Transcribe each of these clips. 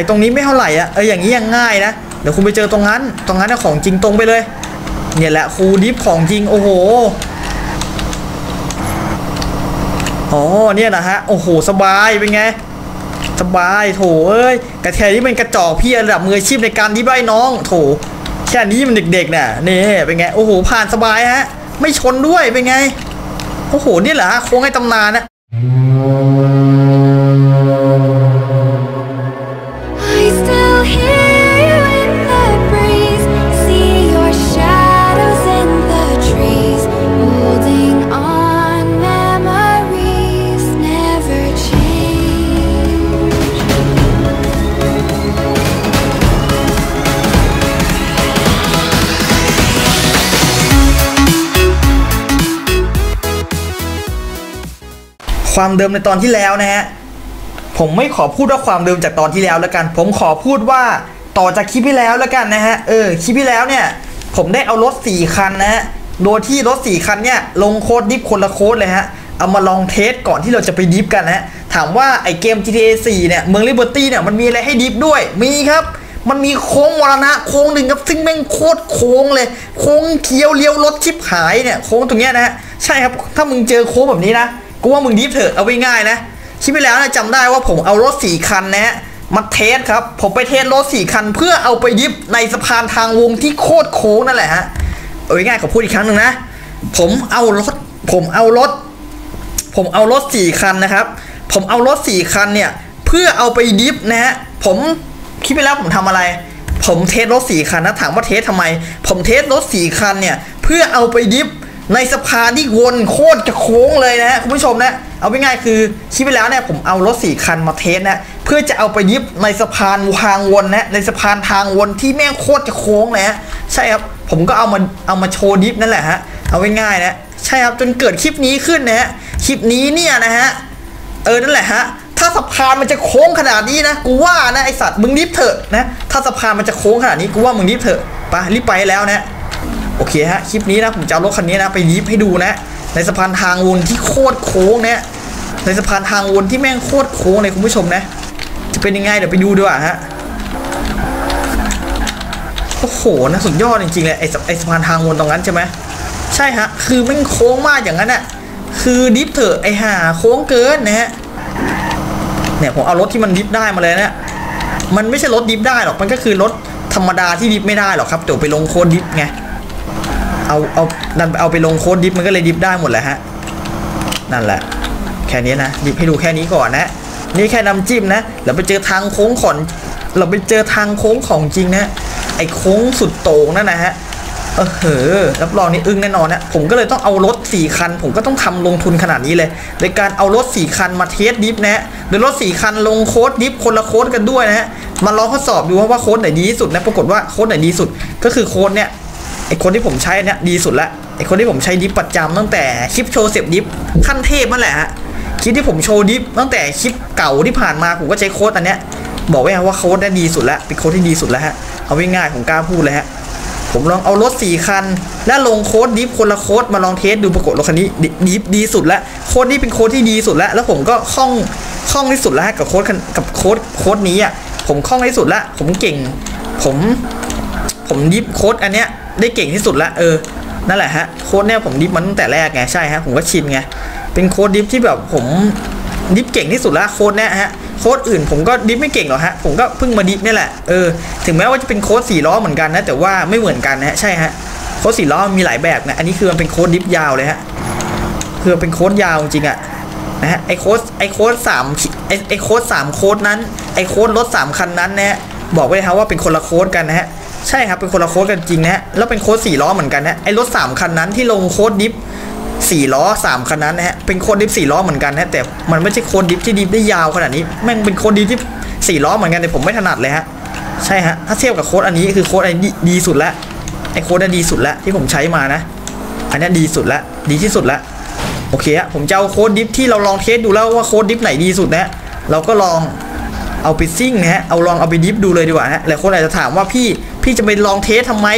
อ้ตรงนี้ไม่เท่าไหร่อะเอออย่างนี้ยังง่ายนะเดี๋ยวคุณไปเจอตรงนั้น ตรงนั้นน่ะของจริงตรงไปเลย เนี่ยแหละครูดิฟของจริงโอ้โหอ๋อเนี่ยนะฮะโอ้โหสบายเป็นไงสบายโถเอ้ยกระแทนี่เป็นกระจอกพี่ระดับมืออาชีพในการดิฟไอ้น้องโถแค่นี้มันเด็กๆเนี่ยนี่เป็นไงโอ้โหผ่านสบายฮะ ไม่ชนด้วยเป็นไงโอ้โหนี่แหละโค้งให้ตำนานนะ ความเดิมในตอนที่แล้วนะฮะผมไม่ขอพูดว่าความเดิมจากตอนที่แล้วแล้วกัน ผมขอพูดว่าต่อจากคลิปที่แล้วแล้วกันนะฮะเออคลิปที่แล้วเนี่ย ผมได้เอารถ 4 คันนะฮะโดยที่รถ 4 คันเนี่ยลงโค้ด drift คนละโค้ดเลยฮะเอามาลอง test ก่อนที่เราจะไป drift กันนะฮะถามว่าไอเกม GTA 4 เนี่ยเมืองลิเบอร์ตี้เนี่ยมันมีอะไรให้ drift ด้วยมีครับมันมีโค้งมรณะโค้งหนึ่งครับซึ่งแม่งโคตรโค้งเลย โค้งเคี้ยวเลี้ยวลดชิบหายเนี่ยโค้งตรงเนี้ยนะฮะใช่ครับถ้ามึงเจอโค้งแบบนี้นะ กูว่ามึง drift เถอะเอาไว้ง่ายนะคลิปที่แล้วนะจำได้ว่าผมเอารถสี่คันนะฮะมา test ครับ ผมไป test รถสี่คัน เพื่อเอาไป drift ในสะพานทางวงที่โคตรโค้งนั่นแหละฮะเอาไว้ง่ายขอพูดอีกครั้งหนึ่งนะ ผมเอารถ ผมเอารถ ผมเอารถสี่คันนะครับ ผมเอารถสี่คันเนี่ย เพื่อเอาไป drift นะฮะผมคิดไปแล้วผมทำอะไร ผม test รถสี่คันนะถามว่า test ทำไม ผมเทสรถสี่คันเนี่ย เพื่อเอาไปดิฟ ในสะพานที่วนโคตรจะโค้งเลยนะฮะคุณผู้ชมนะเอาง่ายๆคือคิดไปแล้วเนี่ยผมเอารถสี่คันมาเทสนะเพื่อจะเอาไปดิฟในสะพานทางวนนะในสะพานทางวนที่แม่งโคตรจะโค้งนะฮะใช่ครับผมก็เอามาเอามาโชว์ดิฟนั่นแหละฮะเอาง่ายๆนะใช่ครับจนเกิดคลิปนี้ขึ้นนะฮะคลิปนี้เนี่ยนะฮะเออนั่นแหละฮะถ้าสะพานมันจะโค้งขนาดนี้นะกูว่านะไอสัตว์มึงรีบเถอะนะถ้าสะพานมันจะโค้งขนาดนี้กูว่ามึงรีบเถอะไปรีบไปแล้วนะ โอเคฮะคลิปนี้นะผมจะเอารถคันนี้นะไปรีบให้ดูนะ ในสะพานทางวนที่โคตรโค้งนะในสะพานทางวนที่แม่งโคตรโค้งเลยคุณผู้ชมนะ จะเป็นยังไงเดี๋ยวไปดูดีกว่าฮะโอ้โหนะสุดยอดจริงๆเลยไอสะไอ้สะพานทางวนตรงนั้นใช่ไหมใช่ฮะคือแม่งโค้งมากอย่างนั้นอะคือดิฟเถอะไอ้ห่าโค้งเกินนะฮะเนี่ยผมเอารถที่มันดิฟได้มาเลยนี่ยมันไม่ใช่รถดิฟได้หรอกมันก็คือรถธรรมดาที่ดิฟไม่ได้หรอกครับเดี๋ยวไปลงโค้ดดิฟไง เอาเอาดันเอาไปลงโค้ดดิฟมันก็เลยดิฟได้หมดแหละฮะนั่นแหละ แค่นี้นะดิฟให้ดูแค่นี้ก่อนนะ นี่แค่น้ำจิ้มนะเราไปเจอทางโค้งขอนเราไปเจอทางโค้งของจริงนะไอ้โค้งสุดโต่งนั่นนะฮะเออเหอรับรองนี่อึ้งแน่นอนนะผมก็เลยต้องเอารถ 4 คัน ผมก็ต้องทำลงทุนขนาดนี้เลยโดยการเอารถ 4 คันมา test drift นะฮะโดยรถ 4 คันลงโค้ด drift คนละโค้ดกันด้วยนะฮะมาลองทดสอบดูว่าโค้ดไหนดีที่สุดนะปรากฏว่าโค้ดไหนดีที่สุด ก็คือโค้ดเนี่ย ไอโค้ดที่ผมใช้เนี่ยดีสุดละไอโค้ดที่ผมใช้ drift ประจำตั้งแต่คลิปโชว์สเต็ป drift ขั้นเทพนั่นแหละฮะคลิปที่ผมโชว์ drift ตั้งแต่คลิปเก่าที่ผ่านมาผมก็ใช้โค้ดอันเนี้ยบอกไว้ฮะว่าโค้ดเนี่ยดีสุดละเป็นโค้ดที่ดีสุดแล้วฮะเอาง่ายๆผมกล้าพูดเลยฮะผมลองเอารถ4คัน และลงโค้ด drift คนละโค้ดมาลอง test ดูปรากฏรถคันนี้ drift ดีสุดแล้วโค้ดนี้เป็นโค้ดที่ดีสุดแล้ว แล้วผมก็คล่องคล่องที่สุดแล้วฮะกับโค้ดกับโค้ดโค้ดนี้อะผมคล่องที่สุดแล้วผมเก่ง ผม ผม drift โค้ดอันเนี้ยได้เก่งที่สุดล้วเออนั่นแหละฮะโค้ดเนี้ยผม drift มันตั้งแต่แรกไงใช่ฮะผมก็ชินไงเป็นโค้ด drift ที่แบบผม drift เก่งที่สุดล้วโค้ดเนี้ยฮะโค้ดอื่นผมก็ drift ไม่เก่งหรอกฮะผมก็เพิ่งมา drift นี่แหละเออถึงแม้ว่าจะเป็นโค้ดสี่ล้อเหมือนกันนะแต่ว่าไม่เหมือนกันนะฮะใช่ฮะโค้ดสี่ล้อมีหลายแบบนะอันนี้คือมันเป็นโค้ด drift ยาวเลยฮะคือเป็นโค้ดยาวจริงอะนะฮะไอโค้ดไอโค้ดสามไอไอโค้ดสามโค้ดนั้นไอโค้ดรถสามคันนั้นนะฮะบอกไว้เลยครับว่าเป็นคนละโค้ดกันนะฮะ ใช่ครับเป็นคนละโค้ดกันจริงนะฮะแล้วเป็นโค้ดสี่ล้อเหมือนกันนะไอรถสามคันนั้นที่ลงโค้ด drift สี่ล้อสามคันนั้นนะฮะเป็นโค้ด drift สี่ล้อเหมือนกันนะแต่มันไม่ใช่โค้ด drift ที่ drift ได้ยาวขนาดนี้แม่งเป็นโค้ด drift ที่สี่ล้อเหมือนกันแต่ผมไม่ถนัดเลยฮะใช่ฮะถ้าเทียบกับโค้ดอันนี้คือโค้ดอันนี้ดีสุดล้วไอโค้ดอันดีสุดล้วที่ผมใช้มานะ อันนี้ดีสุดล้วดีที่สุดล้วโอเคฮะผมจะเอาโค้ด drift ที่เราลอง test ดูแล้วว่าโค้ด drift ไหนดีสุดนะเราก็ลอง เอาไปซิ่งนะฮะเอาลองเอาไป drift ดูเลยดีกว่าฮะหลายคนอาจจะถามว่าพี่พี่จะไปลอง test ทำไม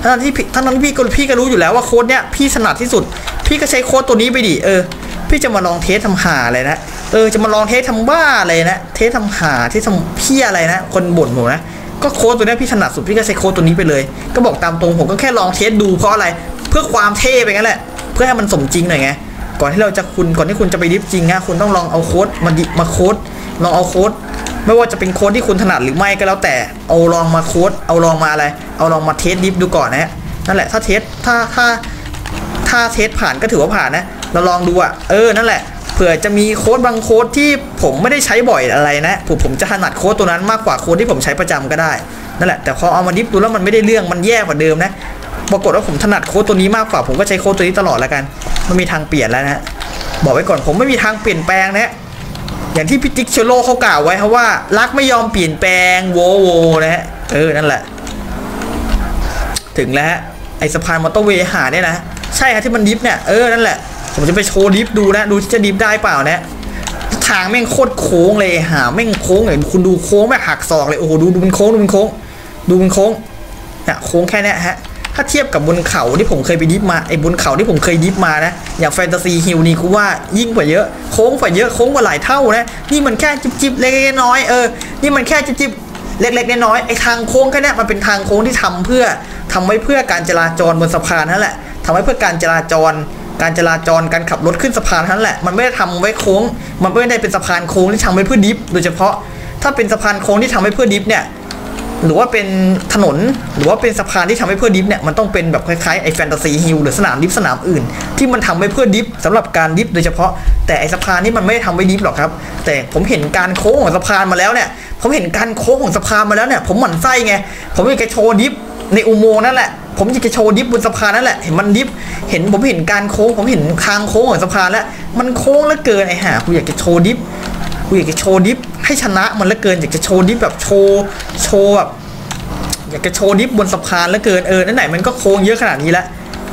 ทั้งที่ทั้งนั้นพี่ก็พี่ก็รู้อยู่แล้วว่าโค้ดเนี้ยพี่ถนัดที่สุด พี่ก็ใช้โค้ดตัวนี้ไปดิเออ พี่จะมาลอง test ทำห่าอะไรนะเออจะมาลอง test ทำบ้าอะไรนะ test ทำห่า test ทำเหี้ยอะไรนะ คนบ่นผมนะก็โค้ดตัวนี้พี่ถนัดสุดพี่ก็ใช้โค้ดตัวนี้ไปเลย ก็บอกตามตรงผมก็แค่ลอง test ดูเพราะอะไรเพื่อความเท่ไปงั้นแหละเพื่อให้มันสมจริงหน่อยไงก่อนที่เราจะคุณก่อนที่คุณจะไป drift จริงนะคุณต้องลองเอาโค้ดมาดิมาโค้ดลองเอาโค้ด ไม่ว่าจะเป็นโค้ดที่คุณถนัดหรือไม่ก็แล้วแต่ เอาลองมาโค้ด เอาลองมาอะไร เอาลองมา test drift ดูก่อนนะฮะนั่นแหละ ถ้า test ถ้า ถ้า ถ้า test ผ่านก็ถือว่าผ่านนะ เราลองดูอะเออ นั่นแหละ เผื่อจะมีโค้ดบางโค้ดที่ผมไม่ได้ใช้บ่อยอะไรนะ ผมผมจะถนัดโค้ดตัวนั้นมากกว่าโค้ดที่ผมใช้ประจำก็ได้ นั่นแหละ แต่พอเอามา drift ดูแล้วมันไม่ได้เรื่อง มันแย่กว่าเดิมนะ ปรากฏว่าผมถนัดโค้ดตัวนี้มากกว่า ผมก็ใช้โค้ดตัวนี้ตลอดแล้วกัน มันมีทางเปลี่ยนแล้วนะ บอกไว้ก่อน ผมไม่มีทางเปลี่ยนแปลงนะ อย่างที่พี่ติ๊ก ชีโร่เขากล่าวไว้ครับว่า รักไม่ยอมเปลี่ยนแปลงโวโวนะฮะเออนั่นแหละ ถึงแล้วฮะไอสะพานมอเตอร์เวย์ห่าเนี่ยนะใช่ฮะที่มัน drift เนี่ยเออนั่นแหละผมจะไปโชว์ drift ดูนะดูที่จะ drift ได้เปล่านะทางแม่งโคตรโค้งเลยหาแม่งโค้งเลยคุณดูโค้งแบบหักศอกเลยโอ้โหดูดูมันโค้งดูมันโค้ง ดูมันโค้งเนี่ยโค้งแค่เนี้ยฮะ ถ้าเทียบกับบนเขาที่ผมเคยไป drift มาไอ้บนเขาที่ผมเคย drift มานะอย่างแฟนตาซีฮิลนี่กูว่ายิ่งกว่าเยอะโค้งกว่าเยอะโค้งกว่าหลายเท่านะนี่มันแค่จิบจิบๆเล็กๆน้อยเออนี่มันแค่จิบจิบๆเล็กๆน้อยๆไอ้ทางโค้งแค่นี้มันเป็นทางโค้งที่ทำเพื่อทำไว้เพื่อการจราจรบนสะพานนั่นแหละทำไว้เพื่อการจราจร การจราจรการขับรถขึ้นสะพานนั่นแหละ มันไม่ได้ทำไว้โค้ง มันไม่ได้เป็นสะพานโค้งที่ทำไว้เพื่อดิฟโดยเฉพาะ ถ้าเป็นสะพานโค้งที่ทำไว้เพื่อดิฟเนี่ย หรือว่าเป็นถนนหรือว่าเป็นสะพานที่ทำให้เพื่อดิฟเนี่ยมันต้องเป็นแบบคล้ายๆไอ้แฟนตาซีฮิลหรือสนามดิฟสนามอื่น ที่มันทำไว้เพื่อ drift สำหรับการ drift โดยเฉพาะ แต่ไอ้สะพานนี่มันไม่ได้ทำไว้ drift หรอกครับ แต่ผมเห็นการโค้งของสะพานมาแล้วเนี่ยผมเห็นการโค้งของสะพานมาแล้วเนี่ยผมหมั่นไส้ไงผมอยากจะโชว์ drift ในอุโมงค์นั่นแหละผมอยากจะโชว์ drift บนสะพานนั่นแหละเห็นมัน drift เห็นผมเห็นการโค้ง ผมเห็นทางโค้งของสะพานแล้ว มันโค้งเหลือเกินไอ้ห่ากูอยากจะโชว์ drift กูอยากจะโชว์ drift ให้ชนะมันเหลือเกินอยากจะโชว์ drift แบบโชว์โชว์แบบอยากจะโชว์ drift บนสะพานแล้วเกินเออนั่นไหนมันก็โค้งเยอะขนาดนี้ล้ว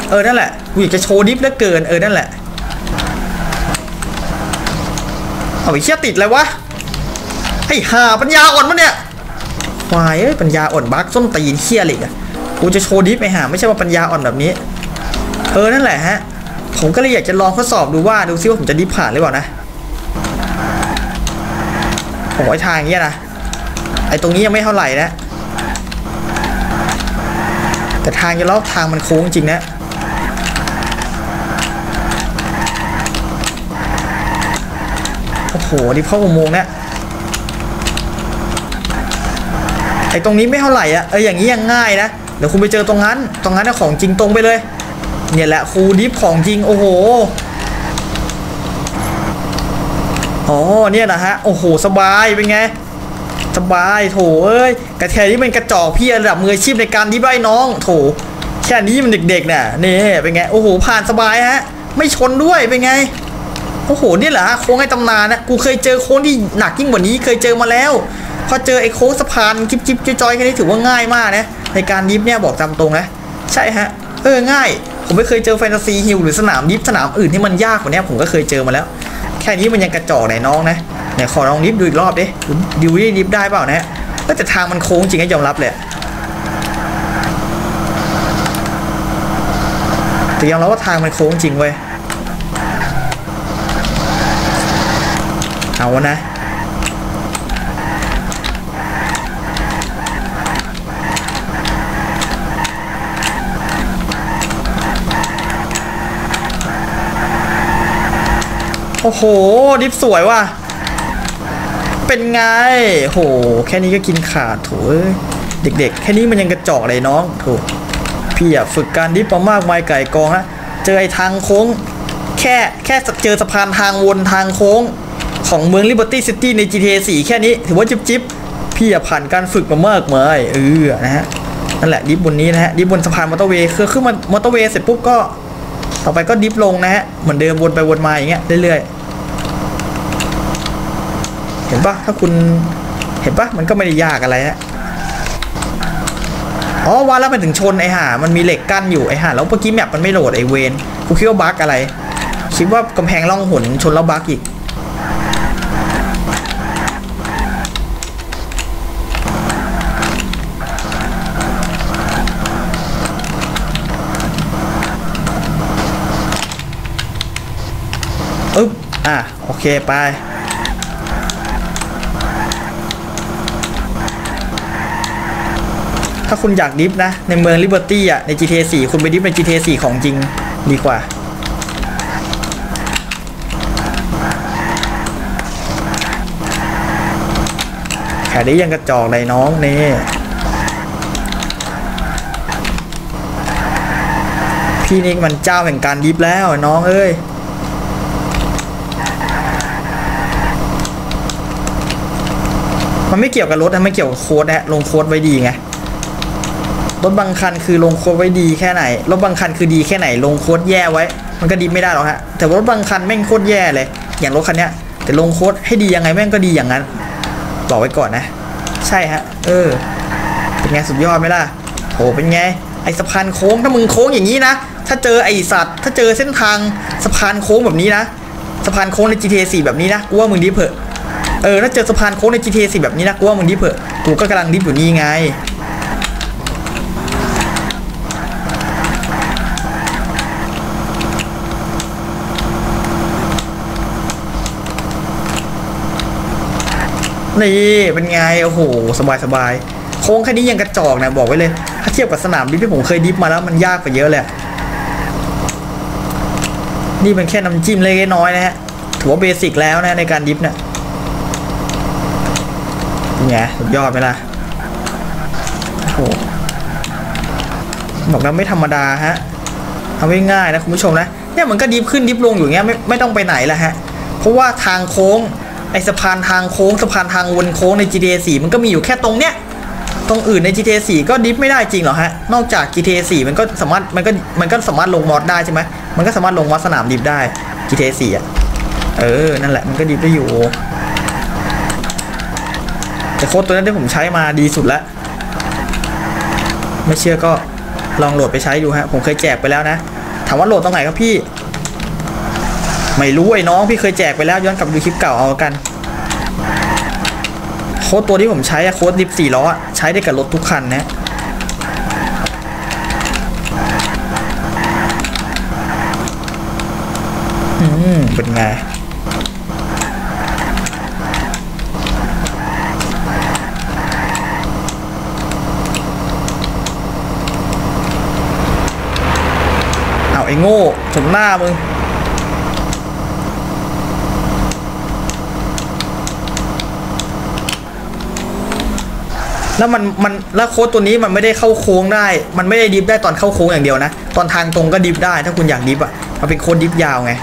เออนั่นแหละกูอยากจะโชว์ดิฟแล้วเกินเออนั่นแหละเอาไปเชี่ยติดเลยวะไอ้ห่าปัญญาอ่อนมันเนี่ยควายเอ้ยปัญญาอ่อนบักส้นตีนเชี่ยเหล็กอะกูจะโชว์ดิฟไอ้ห่าไม่ใช่ว่าปัญญาอ่อนแบบนี้ เออนั่นแหละฮะผมก็เลยอยากจะลองทดสอบดูว่าดูซิว่าผมจะดิฟผ่านหรือเปล่านะ ผมไว้ทางอย่างเงี้ยนะไอตรงนี้ยังไม่เท่าไหร่นะ แต่ทางจะรอบทางมันโค้งจริงนะโอ้โหนี่เข้าอุโมงค์เนี่ยไอตรงนี้ไม่เท่าไหร่อะเอออย่างนี้ยังง่ายนะเดี๋ยวคุณไปเจอตรงนั้น ตรงนั้นน่ะของจริงตรงไปเลย เนี่ยแหละครูดิฟของจริงโอ้โห อ๋อเนี่ยนะฮะ โอ้โห สบายเป็นไง สบายโถเอ้ยกระเทยที่เป็นกระจอกพี่ระดับมืออาชีพในการดิฟไอ้น้อง โถแค่นี้มันเด็กๆน่ะนี่เป็นไงโอ้โหผ่านสบายฮะ ไม่ชนด้วยเป็นไงโอ้โหนี่แหละฮะโค้งไอ้ตำนานนะกูเคยเจอโค้งที่หนักยิ่งกว่านี้เคยเจอมาแล้ว พอเจอไอ้โค้งสะพานจิ๊บจิ๊บจอยๆแค่นี้ถือว่าง่ายมากนะในการดิฟเนี่ยบอกตามตรงนะใช่ฮะเออง่าย ผมไม่เคยเจอแฟนตาซีฮิลหรือสนามดิฟสนามอื่นที่มันยากกว่านี้ผมก็เคยเจอมาแล้ว แค่นี้มันยังกระจอกไหนน้องนะไหนขอลองลิฟดูอีกรอบดิดูดิดิฟได้เปล่านะก็แต่ทางมันโค้งจริงให้ยอมรับเลยแต่ยอมรับว่าทางมันโค้งจริงเว้ยเอาวะนะ โอ้โห ดิฟสวยว่ะ เป็นไง โห แค่นี้ก็กินขาดโถเอ้ยเด็กๆ แค่นี้มันยังกระจอกเลยน้องโถพี่อะฝึกการดิฟมามากมายไก่กองฮะเจอไอ้ทางโค้ง แค่แค่เจอสะพานทางวนทางโค้ง ของเมือง Liberty City ใน GTA 4 แค่นี้ ถือว่าจิบจิบพี่อะผ่านการฝึกมามากมายเออนะฮะนั่นแหละดิฟบนนี้นะฮะดิฟบนสะพานมอเตอร์เวย์คือขึ้นมามอเตอร์เวย์เสร็จปุ๊บก็ต่อไปก็ดิฟลงนะฮะ เหมือนเดิมวนไปวนมาอย่างเงี้ยเรื่อยๆ ห็นปะถ้าคุณเห็นปะมันก็ไม่ได้ยากอะไรนะอ๋อว่าแล้วมันถึงชนไอ้ห่ามันมีเหล็กกั้นอยู่ไอ้ห่าแล้วเมื่อกี้แมปมันไม่โหลดไอ้เวนกูคิดว่าบั๊กอะไร คิดว่ากำแพงล่องหนชนแล้วบั๊กอีกอึ๊บอะ โอเค ไป ถ้าคุณอยากดิฟนะ ในเมืองลิเบอร์ตี้อะ ใน GTA 4 คุณไปดิฟใน GTA 4 ของจริงดีกว่าแค่นี้ยังกระจอกเลยน้องนี่พี่นี่มันเจ้าแห่งการดิฟแล้วน้องเอ้ยมันไม่เกี่ยวกับรถนะไม่เกี่ยวกับโค้ดนะลงโค้ดไว้ดีไง รถบางคันคือลงโค้ดไว้ดีแค่ไหน รถบางคันคือดีแค่ไหน ลงโค้ดแย่ไว้ มันก็ดีไม่ได้หรอกฮะ แต่รถบางคันแม่งโคตรแย่เลย อย่างรถคันเนี้ย แต่ลงโค้ดให้ดียังไงแม่งก็ดีอย่างนั้น บอกไว้ก่อนนะ ใช่ฮะ เออ เป็นไงสุดยอดไหมล่ะโหเป็นไง ไอสะพานโค้งถ้ามึงโค้งอย่างนี้นะ ถ้าเจอไอสัตว์ ถ้าเจอเส้นทางสะพานโค้งแบบนี้นะ สะพานโค้งใน GTA 4 แบบนี้นะ กูว่ามึงดิเผอะเออ ถ้าเจอสะพานโค้งใน GTA 4 แบบนี้นะ กูว่ามึงดิเผอะกูก็กำลังดิฟอยู่นี่ไง นี่เป็นไงโอ้โหสบายสบายโค้งแค่นี้ยังกระจอกนะบอกไว้เลย ถ้าเทียบกับสนามดิฟที่ผมเคยดิฟมาแล้วมันยากกว่าเยอะเลยอะนี่เป็นแค่น้ำจิ้มเล็กน้อยนะฮะถือว่าเบสิกแล้วนะในการดิฟเนี่ยเนไงสุดยอดไหมล่ะโอ้โหบอกแล้วไม่ธรรมดาฮะเอาง่ายๆนะคุณผู้ชมนะเนี่ยมันก็ดิฟขึ้นดิฟลงอยู่เงี้ยไม่ไม่ต้องไปไหนละฮะเพราะว่าทางโค้ง ไอสะพานทางโค้งสะพานทางวนโค้งใน GTA 4 มันก็มีอยู่แค่ตรงเนี้ยตรงอื่นใน GTA 4 ก็ดิฟไม่ได้จริงเหรอฮะ นอกจาก GTA 4 มันก็สามารถมันก็มันก็สามารถลงมอดได้ใช่ไหมมันก็สามารถลงมอดสนามดิฟได้ GTA 4อะเออ นั่นแหละมันก็ดิฟได้อยู่ แต่โค้ดตัวนั้นที่ผมใช้มาดีสุดแล้ว ไม่เชื่อก็ลองโหลดไปใช้ดูฮะ ผมเคยแจกไปแล้วนะ ถามว่าโหลดตรงไหนครับพี่ ไม่รู้ไอ้น้องพี่เคยแจกไปแล้วย้อนกลับดูคลิปเก่าเอากัน โค้ดตัวที่ผมใช้อะโค้ดดิฟสี่ล้อใช้ได้กับรถทุกคันนะอืมเป็นไงเอาไอ้โง่สมหน้ามึง แล้วมันมันแล้วโค้ดตัวนี้มันไม่ได้เข้าโค้งได้ มันไม่ได้ดิฟได้ตอนเข้าโค้งอย่างเดียวนะ ตอนทางตรงก็ดิฟได้ ถ้าคุณอยากดิฟอะมันเป็นโค้ดดิฟยาวไง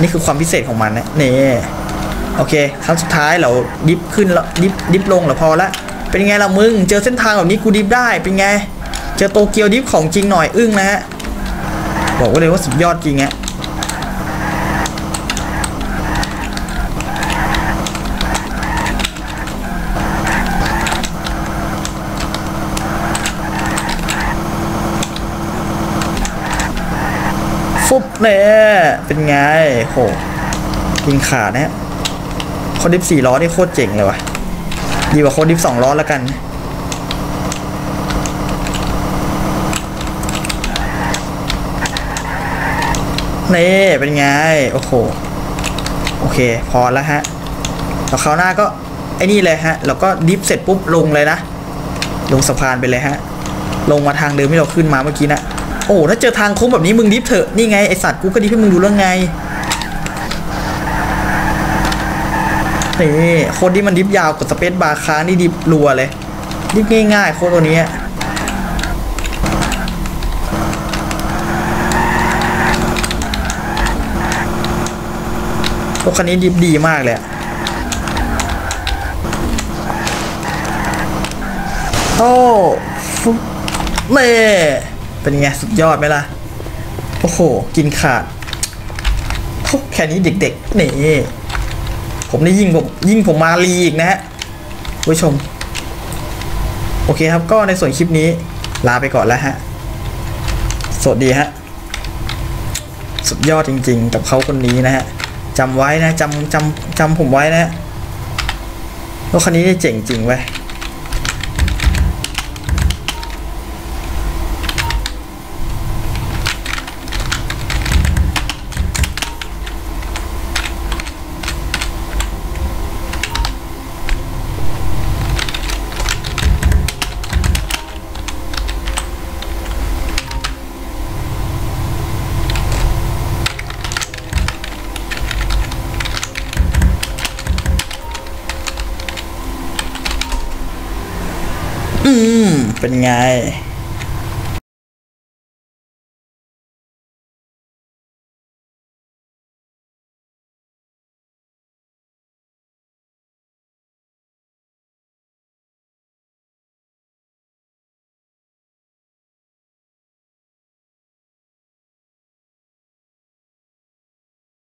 นี่คือความพิเศษของมันนะนี่โอเคครั้งสุดท้ายเราดิฟขึ้นแล้วดิฟดิฟลงแล้วพอละเป็นไงล่ะมึง เจอเส้นทางแบบนี้กูดิฟได้ เป็นไง เจอโตเกียวดิฟของจริงหน่อยอึ้งนะฮะ บอกไว้เลยว่าสุดยอดจริงฮะ ฟุบเนี่ยเป็นไงโหกินขาดนะฮะโคดิฟสี่ล้อนี่โคตรเจ๋งเลยว่ะ ดีกว่าโคดิฟสองล้อแล้วกันนี่เป็นไง โอ้โห โอเค พอแล้วฮะ แล้วคราวหน้าก็ ไอ้นี่เลยฮะ แล้วก็ดิฟเสร็จปุ๊บลงเลยนะ ลงสะพานไปเลยฮะ ลงมาทางเดิมที่เราขึ้นมาเมื่อกี้นะ โอ้ถ้าเจอทางโค้งแบบนี้มึงดิฟเถอะนี่ไงไอสัตว์กูก็ดิฟให้มึงดูแล้วไงนี่ค้ดที่มันดิฟยาวกดสเปซบาร์ค้างนี่ดิฟรัวเลยดิฟง่ายๆโค้ดตัวนี้รถคันนี้ดิฟดีมากเลยโอ้ฟุ๊บเม่ เป็นไงสุดยอดไหมล่ะ โอ้โห กินขาดโอ้แค่นี้เด็กๆ นี่ ผมนี่ยิ่งผมยิ่งผมมาลีอีกนะฮะผู้ชม โอเคครับก็ในส่วนคลิปนี้ลาไปก่อนแล้วฮะ สวัสดีฮะ สุดยอดจริงๆ กับเขาคนนี้นะฮะจำไว้นะจำจำจำผมไว้นะฮะรถคันนี้เจ๋งจริงเว้ เป็นไง